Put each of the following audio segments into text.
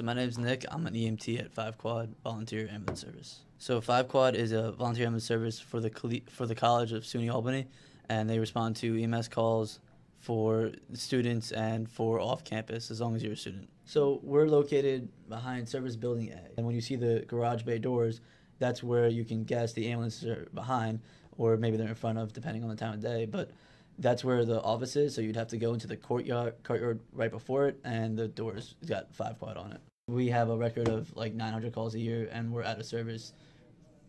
So my name's Nick. I'm an EMT at Five Quad Volunteer Ambulance Service. So Five Quad is a volunteer ambulance service for the for the College of SUNY Albany, and they respond to EMS calls for students and for off campus as long as you're a student. So we're located behind Service Building A, and when you see the garage bay doors, that's where you can guess the ambulances are behind, or maybe they're in front of, depending on the time of day. But that's where the office is, so you'd have to go into the courtyard, courtyard right before it, and the doors got five quad on it. We have a record of like 900 calls a year, and we're out of service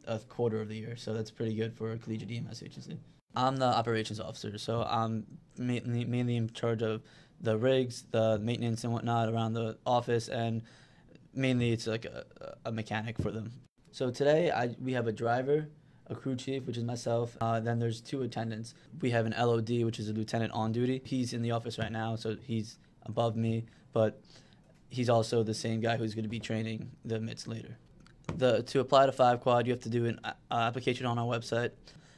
a quarter of the year, so that's pretty good for a collegiate EMS agency. I'm the operations officer, so I'm mainly, mainly in charge of the rigs, the maintenance and whatnot around the office, and mainly it's like a, a mechanic for them. So today I, we have a driver, a crew chief, which is myself. Uh, then there's two attendants. We have an LOD, which is a lieutenant on duty. He's in the office right now, so he's above me, but he's also the same guy who's going to be training the MITs later. The to apply to Five Quad, you have to do an uh, application on our website.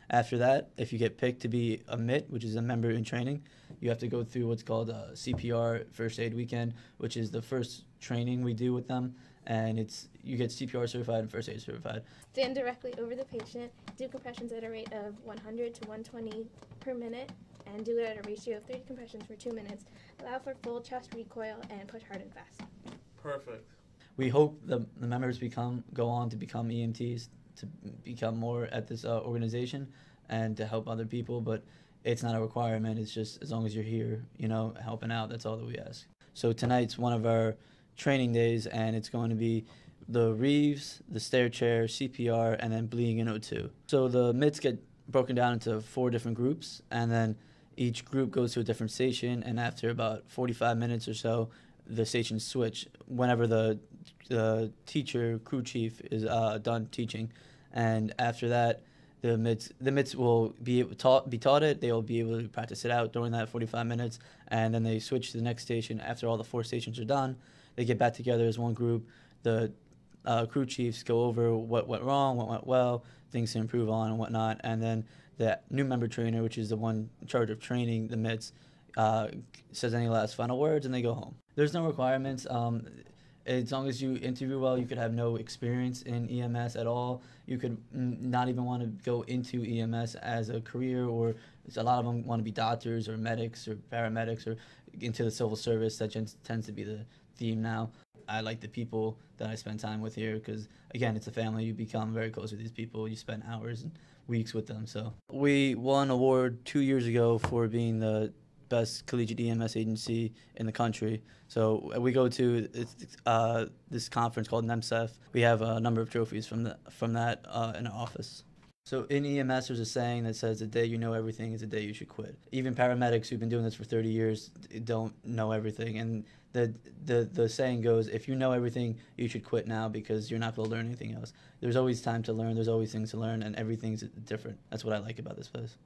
After that, if you get picked to be a MIT, which is a member in training, you have to go through what's called a CPR First Aid Weekend, which is the first training we do with them, and it's you get CPR certified and First Aid certified. Stand directly over the patient, do compressions at a rate of 100 to 120 per minute, and do it at a ratio of three compressions for two minutes. Allow for full chest recoil and push hard and fast. Perfect. We hope the, the members become go on to become EMTs to become more at this uh, organization and to help other people, but it's not a requirement. It's just as long as you're here, you know, helping out. That's all that we ask. So tonight's one of our training days, and it's going to be the Reeves, the stair chair, CPR, and then bleeding in O2. So the MITs get broken down into four different groups, and then each group goes to a different station, and after about 45 minutes or so, the stations switch whenever the the teacher crew chief is uh, done teaching, and after that, the MITs the MITs will be taught be taught it. They will be able to practice it out during that 45 minutes, and then they switch to the next station after all the four stations are done. They get back together as one group. The uh, crew chiefs go over what went wrong, what went well, things to improve on, and whatnot, and then the new member trainer, which is the one in charge of training the MITs, uh, says any last final words, and they go home. There's no requirements. Um, as long as you interview well, you could have no experience in EMS at all. You could not even want to go into EMS as a career, or a lot of them want to be doctors or medics or paramedics or into the civil service. That tends to be the theme now. I like the people that I spend time with here because, again, it's a family. You become very close with these people. You spend hours and weeks with them. So we won an award two years ago for being the best collegiate EMS agency in the country. So we go to uh, this conference called NCEMSF. We have a number of trophies from the, from that uh, in our office. So in EMS, there's a saying that says, "The day you know everything is the day you should quit." Even paramedics who've been doing this for 30 years don't know everything, and the the the saying goes, "If you know everything, you should quit now because you're not going to learn anything else." There's always time to learn. There's always things to learn, and everything's different. That's what I like about this place.